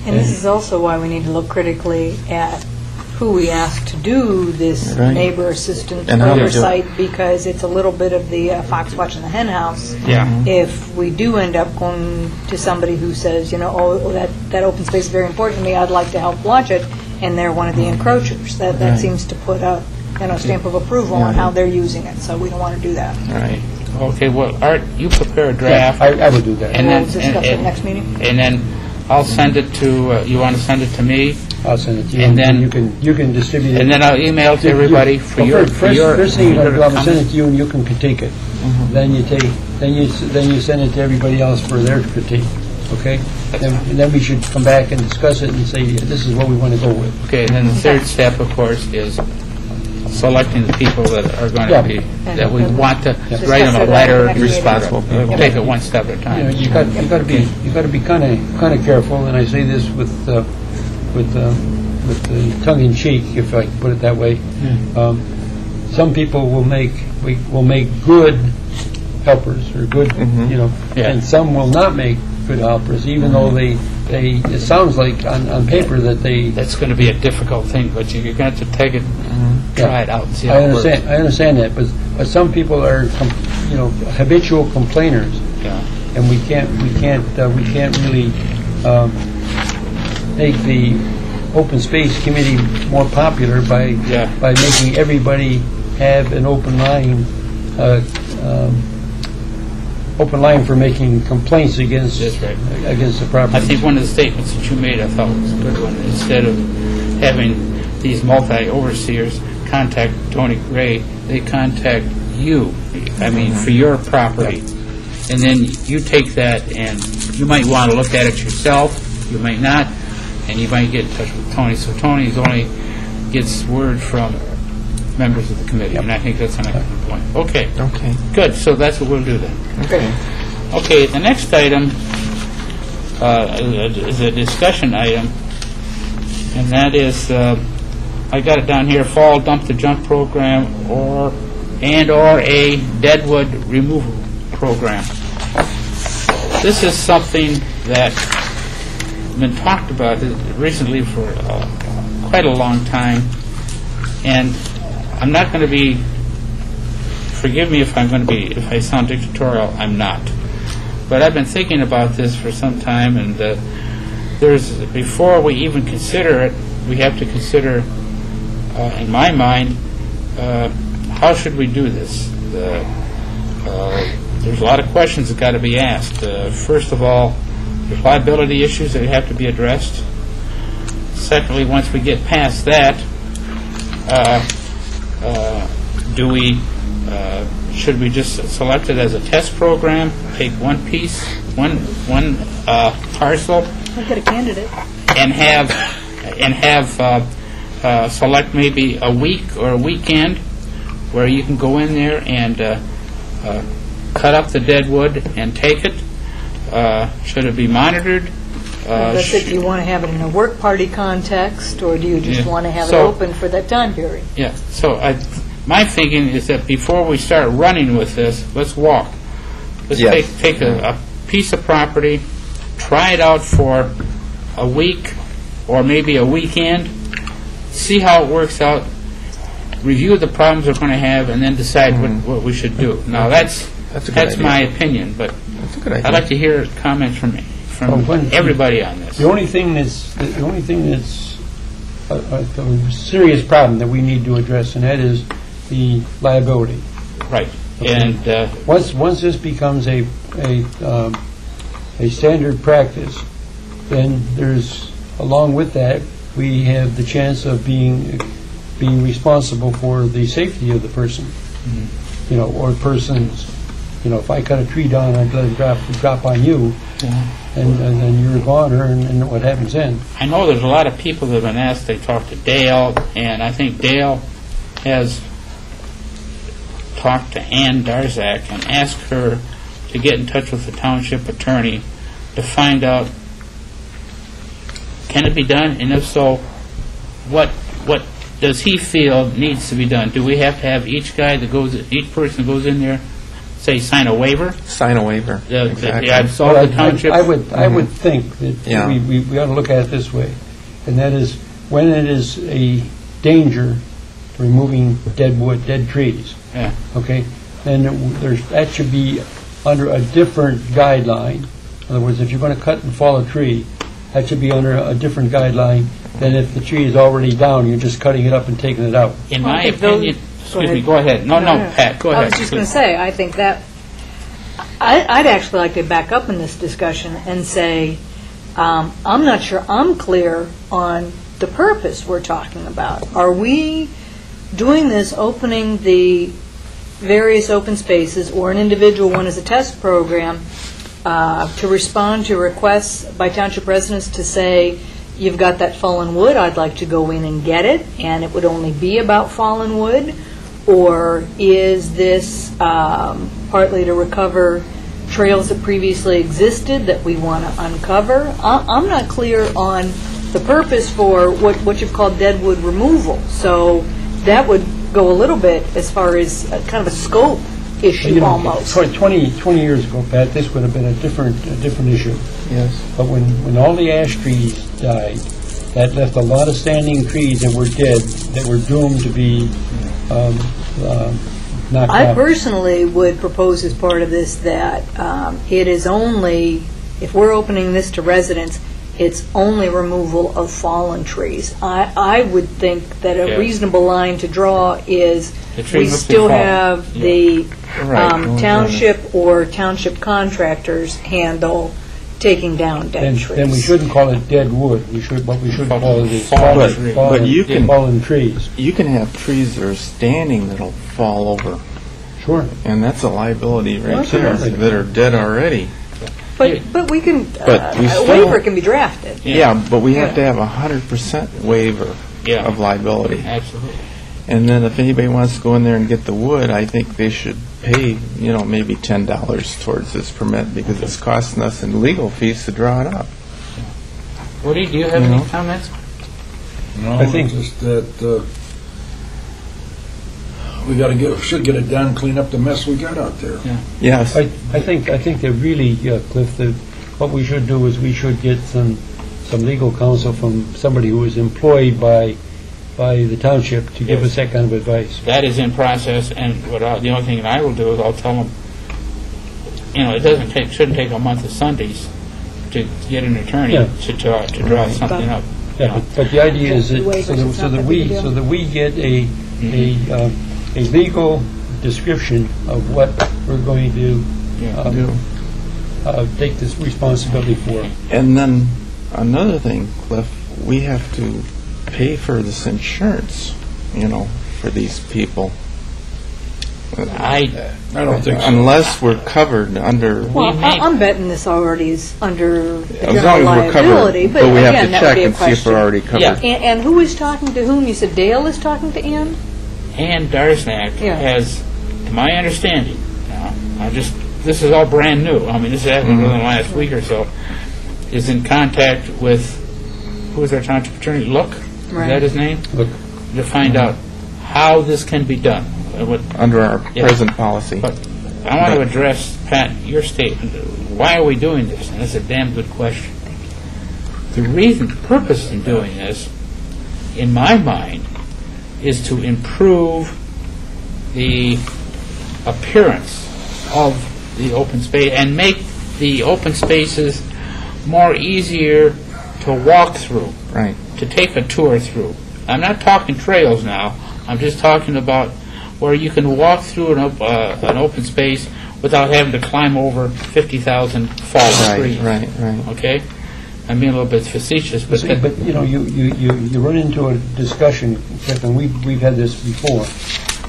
And this is also why we need to look critically at who we ask to do this Right. neighbor assistance And how they do it. oversight, because it's a little bit of the uh, fox watching the hen house. Yeah. If we do end up going to somebody who says, you know, oh, that, that open space is very important to me, I'd like to help watch it, and they're one of the encroachers, that, that Right. seems to put a, you know, stamp of approval on how they're using it, so we don't want to do that. Right. Okay, well, Art, you prepare a draft, I, I would do that. And We'll then- discuss it and- next meeting. and then I'll send it to, uh, you want to send it to me? I'll send it to you, And and then- then you can, you can distribute it. And then I'll email to everybody for Well, your, first- for first- your... First thing you're going to do, I'm going to send it to you, and you can critique it. Mm-hmm. Then you take, then you, s- then you send it to everybody else for their critique, okay? Then, and then we should come back and discuss it and say, yeah, this is what we want to go with. Okay, and then the third step, of course, is selecting the people that are going Yeah. to be, that we want to Yeah. write them a Discuss it at the letter. next. Responsible We'll people. take it one step at a You know, time. you got, you got to be, you got to be kind of, kind of careful, and I say this with, uh, with, uh, with tongue in cheek, if I can put it that way. Um, Some people will make, we- will make good helpers, or good, Mhm. you know, Yeah. and some will not make good helpers, even though they, they, it sounds like on, on paper that they, That's going to be a difficult thing, but you- you're going to have to take it, and try it out and see how I it works. understand, I understand that, but, but some people are, com- you know, habitual complainers, Yeah. and we can't, we can't, uh, we can't really um, make the open space committee more popular by, Yeah. by making everybody have an open line, uh, um, open line for making complaints against, That's right. against the property. I think one of the statements that you made, I thought was a good one. Instead of having these multi-overseers contact Tony Gray, they contact you, I mean, for your property. And then you take that and you might want to look at it yourself, you might not, and you might get in touch with Tony. So Tony's only gets word from members of the committee, and I think that's an excellent point. Okay, Okay. good, so that's what we'll do then. Okay. Okay, the next item uh, is a discussion item, and that is, uh, I got it down here, fall dump the junk program or, and/or a deadwood removal program. This is something that been talked about recently for uh, quite a long time, and I'm not going to be forgive me if I'm going to be, if I sound dictatorial, I'm not. But I've been thinking about this for some time, and uh, there's, before we even consider it, we have to consider, uh, in my mind, uh, how should we do this? The, uh, There's a lot of questions that got to be asked. Uh, First of all, there's liability issues that have to be addressed. Secondly, once we get past that, uh, uh, do we, uh, should we just select it as a test program, take one piece, one, one uh, parcel, I've got a candidate. and have, and have, uh, uh, select maybe a week or a weekend where you can go in there and uh, uh, cut up the dead wood and take it? Uh, Should it be monitored? Uh, That's it, sh- do you want to have it in a work party context, or do you just Yeah. want to have it So- open for that time period? Yeah, so I, my thinking is that before we start running with this, let's walk. Let's Yes. take, take a, a piece of property, try it out for a week, or maybe a weekend, see how it works out, review the problems we're going to have, and then decide what, what we should do. Now, that's, Mm-hmm. That's a good that's idea. my opinion, but That's a good I'd like to hear comments from, from Oh, when- everybody on this. The only thing that's, the only thing that's a, a- a serious problem that we need to address, and that is the liability. Right, and, uh, Once, once this becomes a, a, um, a standard practice, then there's, along with that, we have the chance of being, being responsible for the safety of the person. You know, or persons, you know, if I cut a tree down, I'd let it drop, drop on you, and, and then you're a goner, and, and what happens then? I know there's a lot of people that have been asked, they talked to Dale, and I think Dale has talked to Ann Darzak and asked her to get in touch with the township attorney to find out, can it be done, and if so, what, what does he feel needs to be done? Do we have to have each guy that goes, each person that goes in there, say, sign a waiver? Sign a waiver. The- the- Exactly. yeah, absolve Well, the I- township? I would, I would mm-hmm. think that Yeah. we, we we ought to look at it this way, and that is, when it is a danger, removing dead wood, dead trees. Yeah. Okay, then it- there's, that should be under a different guideline. In other words, if you're going to cut and fall a tree, that should be under a different guideline than if the tree is already down, you're just cutting it up and taking it out. In Well, I my think those- opinion, go excuse me, go ahead. No, no, Pat, go ahead. I was just going to say, I think that, I- I'd actually like to back up in this discussion and say, um, I'm not sure I'm clear on the purpose we're talking about. Are we doing this, opening the various open spaces, or an individual one as a test program, uh, to respond to requests by township residents to say, you've got that fallen wood, I'd like to go in and get it, and it would only be about fallen wood? Or is this um, partly to recover trails that previously existed that we want to uncover? I- I'm not clear on the purpose for what what you've called deadwood removal. So that would go a little bit as far as a kind of a scope You issue know, almost. tw- 20, 20 years ago, Pat, this would have been a different, a different issue. Yes. But when, when all the ash trees died, that left a lot of standing trees that were dead, that were doomed to be um, knocked I out. personally would propose as part of this that um, it is only, if we're opening this to residents, it's only removal of fallen trees. I, I would think that Yeah. a reasonable line to draw is, The tree we must be still fallen. have the Right. um, township or township contractors handle taking down Then, dead trees. then we shouldn't call it dead wood. We should, what we should call it is Fallen fallen, tree. fallen, But you can- fallen trees. You can have trees that are standing that'll fall over, Sure. and that's a liability right Well, there, certainly. that are dead already. But, but we can, But uh, we a still- waiver can be drafted. Yeah. Yeah, but we have Yeah. to have a hundred percent waiver Yeah. of liability. Absolutely. And then if anybody wants to go in there and get the wood, I think they should pay, you know, maybe ten dollars towards this permit because it's costing us in legal fees to draw it up. Woody, do you have any comments? No, I think- just that, uh, we gotta get, should get it done, clean up the mess we got out there. Yes, I, I think, I think that really, uh, Cliff, that what we should do is we should get some, some legal counsel from somebody who is employed by, by the township to give Yes. us that kind of advice. That is in process, and what I, the only thing that I will do is I'll tell them, you know, it doesn't take, shouldn't take a month of Sundays to get an attorney Yeah. to draw, to draw something up. Yeah, but, but the idea is that, Waivers, so that, it's so not that that we, a deal. so that we get a, a, uh, a legal description of what we're going to, Yeah. um, do. uh, take this responsibility for. And then another thing, Cliff, we have to pay for this insurance, you know, for these people. I, I don't think so. Unless we're covered under, Well, We I- may- I'm betting this already is under the as general long as we're liability, covered, but but we have again, to that would check be a and see if question. we're already covered. Yeah. And, and who is talking to whom? You said Dale is talking to Ann? Ann Darsnak Yeah. has, to my understanding, now, I just, this is all brand new, I mean, this happened within the mm-hmm. last week or so, is in contact with, who is our township attorney, Look? Is Right. that his name? Look. To find out how this can be done. Uh, what- Under our Yeah. present policy. But I want to address, Pat, your statement. Why are we doing this? And that's a damn good question. The reason, the purpose in doing this, in my mind, is to improve the appearance of the open space and make the open spaces more easier to walk through Right. To take a tour through. I'm not talking trails now, I'm just talking about where you can walk through an, op- uh, an open space without having to climb over 50,000 fallen Right, trees. right, right. Okay? I'm being a little bit facetious, but See, that- But, you know, you, you, you you run into a discussion, Kevin, we've, we've had this before,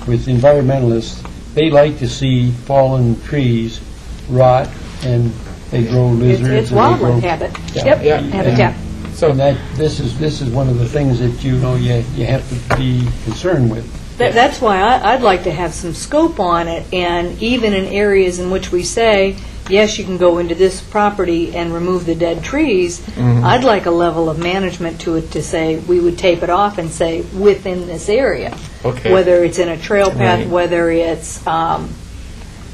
with environmentalists. They like to see fallen trees rot, and they grow It's lizards. it's and they wildland grow- habit. Yeah. Yep, Yeah. habitat. So And that, this is, this is one of the things that, you know, you, you have to be concerned with. That- That's why I- I'd like to have some scope on it, and even in areas in which we say, yes, you can go into this property and remove the dead trees, I'd like a level of management to it to say, we would tape it off and say, within this area. Okay. Whether it's in a trail path, Right. whether it's, um,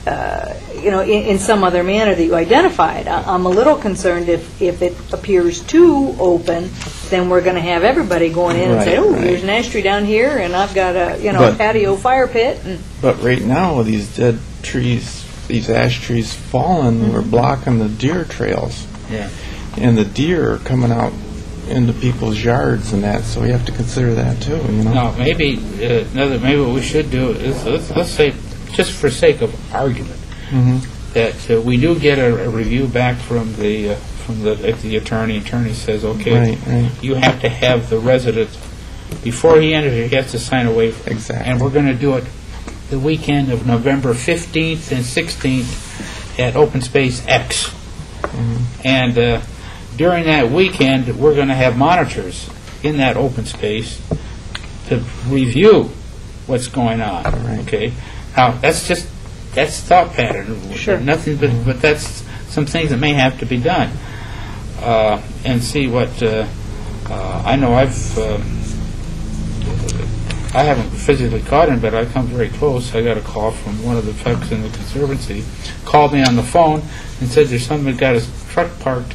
uh, you know, in in some other manner that you identified. I- I'm a little concerned if if it appears too open, then we're going to have everybody going in and say, oh, right. there's an ash tree down here, and I've got a, you know, But- patio fire pit, and But right now, these dead trees, these ash trees fallen, we're blocking the deer trails. Yeah. And the deer are coming out into people's yards and that, so we have to consider that too, you know? Now, maybe, uh, another, maybe what we should do is, let's, let's say, just for sake of argument, Mhm. that uh, we do get a, a review back from the, uh, from the, if the attorney, attorney says, okay, Right, right. you have to have the resident, before he enters, he has to sign a waiver. Exactly. And we're going to do it the weekend of November 15th and 16th at Open Space X. And uh, during that weekend, we're going to have monitors in that open space to review what's going on, Right. okay? Now, that's just, that's thought pattern. Sure. Nothing, but, but that's some things that may have to be done. Uh, And see what, uh, uh, I know I've, um, I haven't physically caught him, but I come very close. I got a call from one of the folks in the Conservancy, called me on the phone and said there's somebody got his truck parked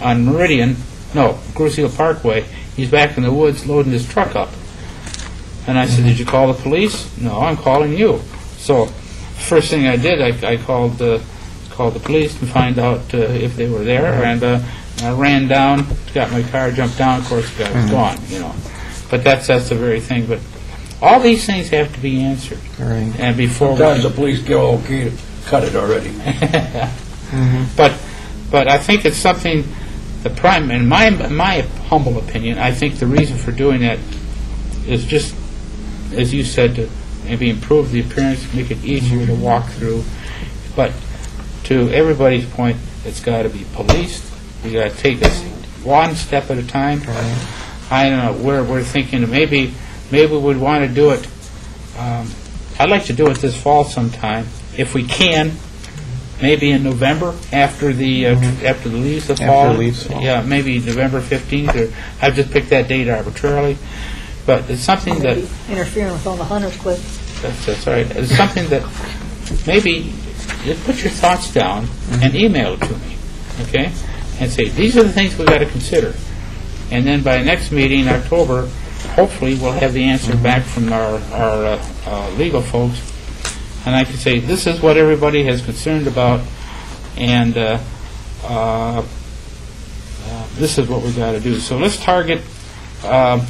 on Meridian, no, Ile Parkway. He's back in the woods loading his truck up. And I said, did you call the police? No, I'm calling you. So, first thing I did, I, I called, uh, called the police to find out uh, if they were there, and uh, I ran down, got my car, jumped down, of course, the guy was gone, you know. But that's, that's the very thing, but all these things have to be answered, All right. and before. we- Sometimes the police get okay to cut it already. But, but I think it's something, the prime, in my, my humble opinion, I think the reason for doing that is just, as you said, to maybe improve the appearance, make it easier to walk through. But to everybody's point, it's got to be policed. We got to take this one step at a time. I don't know, we're, we're thinking of maybe, maybe we'd want to do it, um, I'd like to do it this fall sometime, if we can, maybe in November, after the, uh, after the leaves have After fallen. leaves fall. Yeah, maybe November 15th, or, I've just picked that date arbitrarily, but it's something that, interfering with all the hunters clip. That's, that's all right, it's something that, maybe, just put your thoughts down and email it to me, okay? And say, these are the things we've got to consider. And then by next meeting, in October, hopefully, we'll have the answer back from our, our uh, uh, legal folks. And I can say, this is what everybody has concerned about, and uh, uh, uh, this is what we got to do. So let's target, um,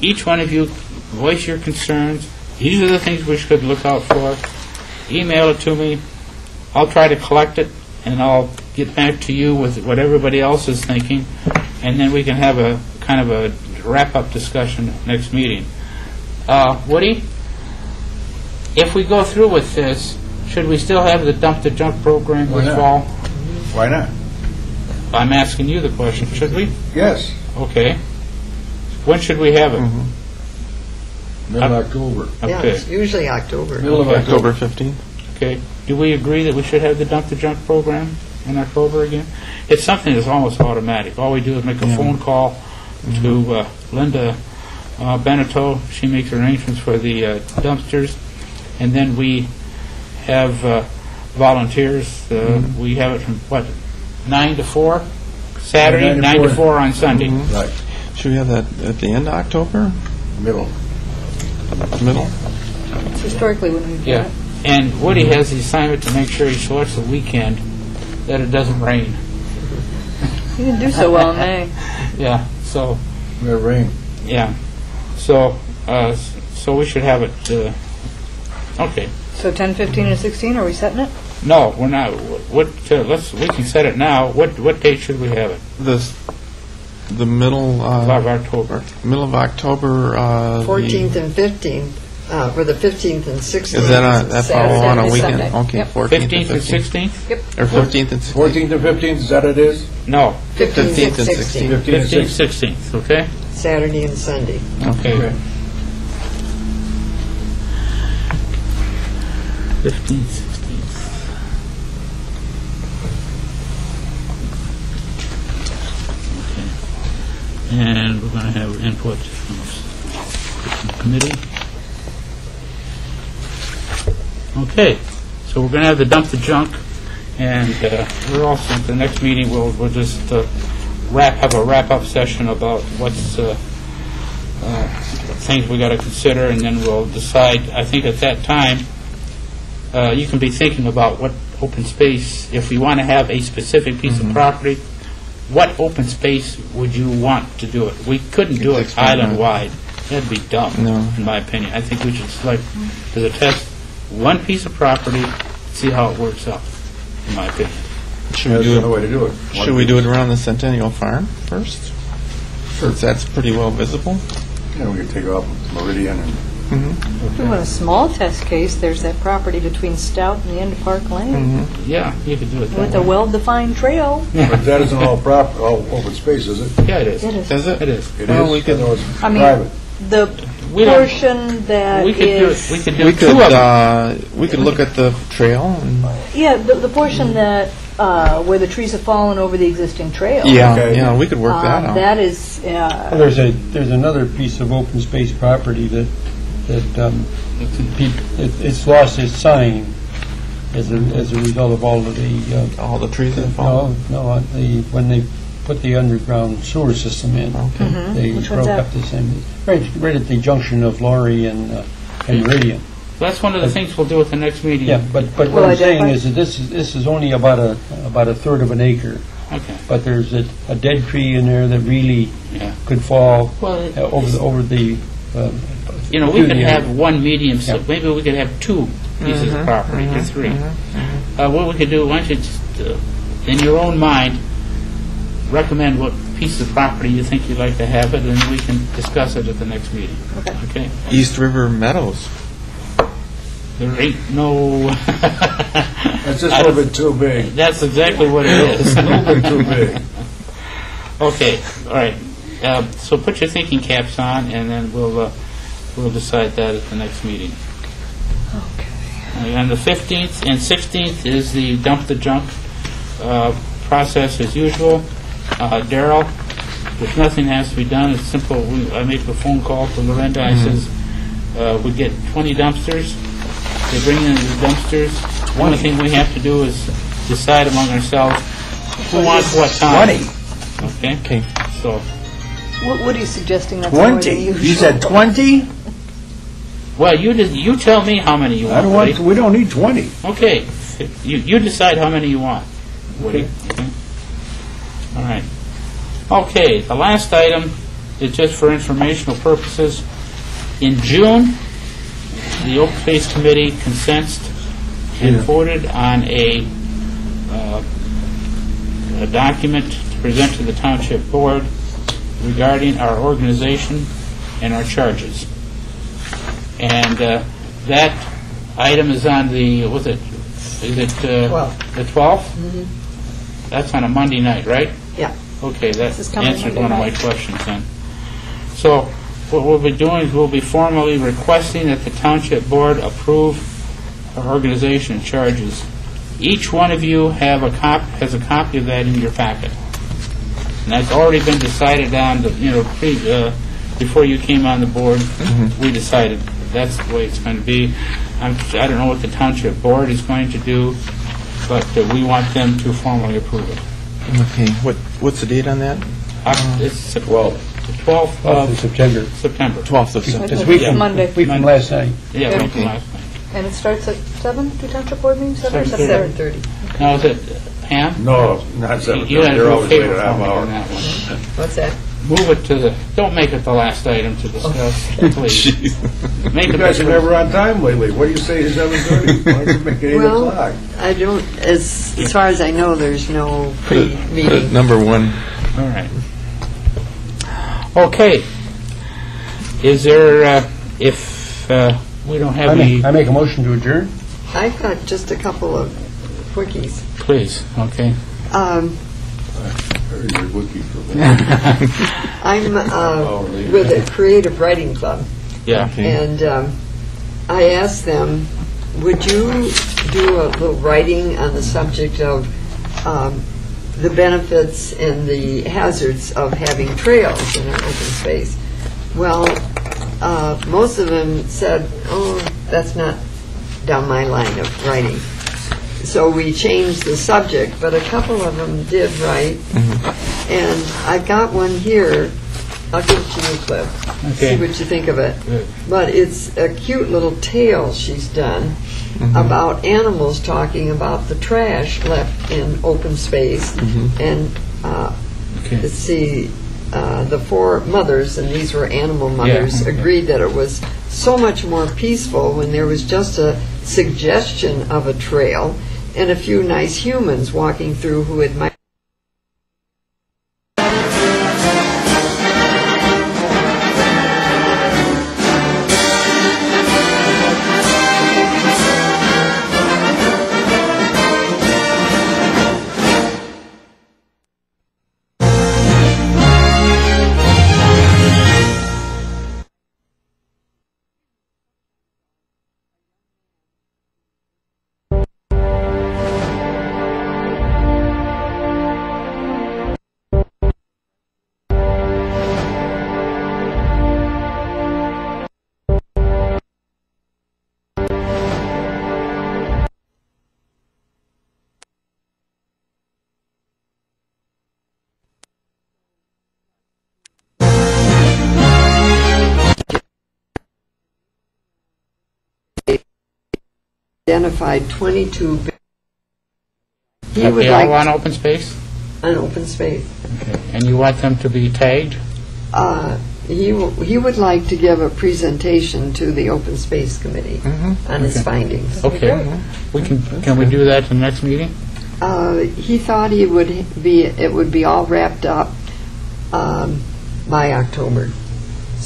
each one of you, voice your concerns. These are the things we should look out for. Email it to me. I'll try to collect it, and I'll get back to you with what everybody else is thinking, and then we can have a kind of a wrap-up discussion next meeting. Uh, Woody, if we go through with this, should we still have the dump the junk program Why this not? fall? Why not? I'm asking you the question. Should we? Yes, Okay. When should we have it? Middle of October. Yeah, Okay. it's usually October. Middle of October October. 15th? Okay. Do we agree that we should have the dump the junk program? in October again? It's something that's almost automatic. All we do is make a Yeah. phone call to uh, Linda uh, Beneteau. She makes arrangements for the uh, dumpsters, and then we have uh, volunteers. Uh, We have it from, what, nine to four Saturday, Nine to nine to four. four on Sunday. Right, Should we have that at the end of October? middle. Middle? It's historically when we've Yeah. done it. And Woody has the assignment to make sure he selects the weekend that it doesn't rain. You didn't do so well in May. Yeah, so, We have rain. yeah. So, uh, s- so we should have it, uh, okay. So 10, 15, and 16, are we setting it? No, we're not, what, uh, let's, we can set it now. What, what date should we have it? This, the middle, Of uh, October. middle of October, uh... the- 14th and 15th, uh, for the 15th and 16th. Is that on, that fall Saturday on a and weekend? Sunday. Okay, Yep. 14th and 15th and 16th. 16th? Or 15th and 16th. 14th and 15th, is that it is? No, 15th and 15th and 16th, 15th and 15th, 16th. 16th, okay? Saturday and Sunday. Okay. 15th, And we're going to have input from the committee. Okay, so we're going to have the dump the junk, and uh, we're also, at the next meeting, we'll, we'll just uh, wrap, have a wrap-up session about what's, uh, uh, things we got to consider, and then we'll decide, I think at that time, uh, you can be thinking about what open space, if we want to have a specific piece of property, what open space would you want to do it? We couldn't do it Explain that. island-wide. That'd be dumb, No. in my opinion. I think we should select, as a test, one piece of property, see how it works out, in my opinion. Should we That's do the only it, way to do it. should we do it around the Centennial Farm first? Since that's pretty well visible. Yeah, we could take off Meridian and, If we want a small test case, there's that property between Stout and the end of Park Lane, Yeah, you could do it with that a way. well-defined trail. but that isn't all prop, all open space, is it? Yeah, it is. It is. Does it? It is. It Well, is? we could- I know it's I mean, private. The We don't- portion that We could do it, is, we could do We two could, of them. uh, we could look at the trail and, yeah, the the portion that, uh, where the trees have fallen over the existing trail. yeah, Okay. yeah, we could work that Um, out. That is, uh, There's a, there's another piece of open space property that, that, um, peop- it- it's lost its sign as a, as a result of all of the, uh, All the trees that fall. no, no, uh, the, when they put the underground sewer system in. Okay. They Which one's broke that? up the same, right, right at the junction of Laurie and, uh, and Meridian. That's one of the things we'll do at the next meeting. Yeah, but, but what Well, I'm saying identify- is that this is, this is only about a, about a third of an acre, Okay, but there's a, a dead tree in there that really yeah. could fall Well, uh, over, the over the, uh, You know, we could the have one medium, so maybe we could have two pieces of property, or three. Uh, What we could do, why don't you just, uh, in your own mind, recommend what piece of property you think you'd like to have it, and we can discuss it at the next meeting. Okay? East River Meadows. There ain't no... That's just a little bit too big. That's exactly what it is. A little bit too big. Okay, all right. Uh, So put your thinking caps on, and then we'll, uh, we'll decide that at the next meeting. Okay. And the 15th and 16th is the dump the junk uh, process as usual. Uh, Darrell, if nothing has to be done, it's simple. We- I make a phone call to Lorinda, I says, uh, we get 20 dumpsters, they bring in the dumpsters. One thing we have to do is decide among ourselves who wants what time. Okay? Okay. So, What what are you suggesting that's more than Twenty? usual? You said twenty? Well, you just, you tell me how many you I want, don't Woody. want, we don't need twenty. Okay, you, you decide how many you want, Woody. Okay. All right. Okay, the last item is just for informational purposes. In June, the Open Space Committee consensed and voted on a, uh, a document to present to the Township Board regarding our organization and our charges. And uh, that item is on the, was it, is it? uh, Twelfth. The 12th? That's on a Monday night, right? Yeah. Okay, that This is coming answers Monday one of my night. questions then. So, what we'll be doing is we'll be formally requesting that the Township Board approve our organization charges Each one of you have a cop, has a copy of that in your packet. And that's already been decided on, the you know, pre, uh, before you came on the board, we decided that's the way it's going to be. I'm, I don't know what the township board is going to do, but uh, we want them to formally approve it. Okay, what, what's the date on that? Oc- It's the 12th Of of September. September. 12th of September. It's week from, Monday. week from last night. Yeah, Yeah. right from last night. And it starts at seven, do township board meetings, seven or Seven seven Seven thirty? thirty. Now, is it Pam? No, not seven You gotta thirty, do they're a always waiting favor a half for me on hour. that one. What's that? Move it to the, don't make it the last item to discuss, please. Make You it guys the are never on time lately. What do you say is seven thirty? Why don't you make it eight Well- o'clock? I don't, as, as far as I know, there's no Put it- put it pre-meeting. Number one. All right. Okay. Is there, uh, if uh, we don't I have any, make, I make a motion to adjourn? I've got just a couple of quickies. please, okay? Um, Very good wiki for that. I'm uh, with a creative writing club, Yeah. Okay. and um, I asked them, would you do a little writing on the subject of um, the benefits and the hazards of having trails in our open space? Well, uh, most of them said, oh, that's not down my line of writing. So we changed the subject, but a couple of them did write. And I've got one here. I'll give it to you, Cliff. Okay. See what you think of it. Good. But it's a cute little tale she's done about animals talking about the trash left in open space. And uh, Okay. let's see, uh, the four mothers, and these were animal mothers, okay. agreed that it was so much more peaceful when there was just a suggestion of a trail and a few nice humans walking through who admired. Identified 22 bi- he Have would they all like on open space? an open space. Okay. And you want them to be tagged? Uh, he w- he would like to give a presentation to the Open Space Committee on his findings. Okay. We can, can we do that at the next meeting? Uh, he thought he would be it would be all wrapped up um, by October.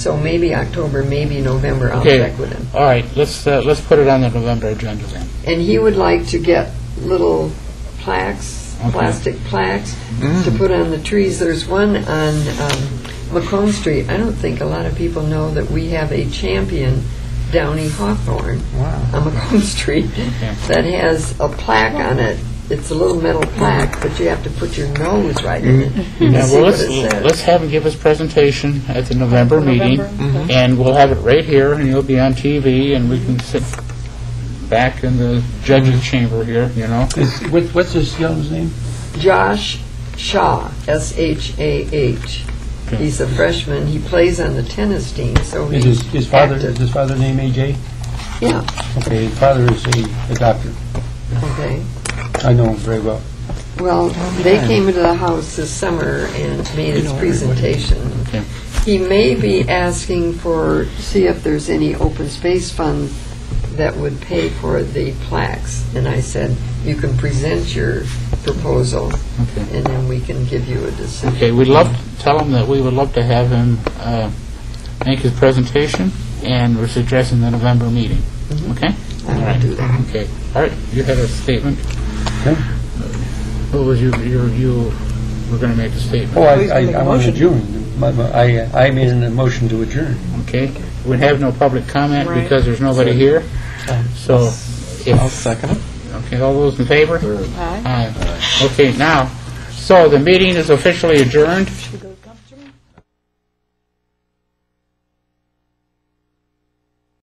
So maybe October, maybe November. I'll Okay. check with him. All right, let's, uh, let's put it on the November agenda then. And he would like to get little plaques, Okay. plastic plaques, to put on the trees. There's one on um, Macomb Street. I don't think a lot of people know that we have a champion, Downy Hawthorn, on Macomb Street, that has a plaque on it. It's a little metal plaque, but you have to put your nose right in it. Mm-hmm. to Yeah, see well, what let's, it says. let's have him give his presentation at the November meeting, November, and we'll have it right here, and you'll be on TV, and we can sit back in the judge's mm-hmm. chamber here, you know? Is, what, what's this gentleman's name? Josh Shah, S-H-A-H. He's a freshman. He plays on the tennis team, so Is he's his, his father, is active. his father name AJ? Yeah, Okay, his father is a, a doctor. okay. I know him very well. Well, they came into the house this summer and made his presentation. Okay. He may be asking for, see if there's any open space fund that would pay for the plaques. And I said, you can present your proposal, Okay. and then we can give you a decision. Okay, we'd love, to tell him that we would love to have him uh, make his presentation, and we're suggesting the November meeting, okay? I will do that. Okay, all right, you had a statement? Okay. What was your, you, you were going to make a statement? Oh, I, I, I want to adjourn. My- my- I, I made a motion to adjourn. Okay, we have no public comment Right. because there's nobody here, so I'll if, second it. Okay, all those in favor? Aye. Aye. Okay, now, so the meeting is officially adjourned.